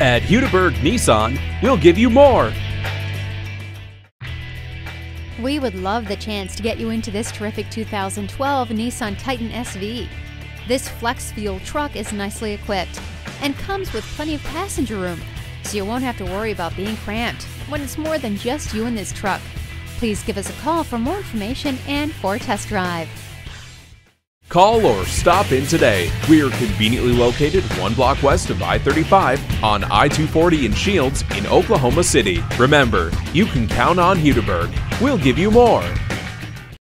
At Hudiburg Nissan, we'll give you more. We would love the chance to get you into this terrific 2012 Nissan Titan SV. This flex fuel truck is nicely equipped and comes with plenty of passenger room, so you won't have to worry about being cramped when it's more than just you in this truck. Please give us a call for more information and for a test drive. Call or stop in today. We are conveniently located one block west of I 35 on I 240 in Shields in Oklahoma City. Remember, you can count on Hudiburg. We'll give you more.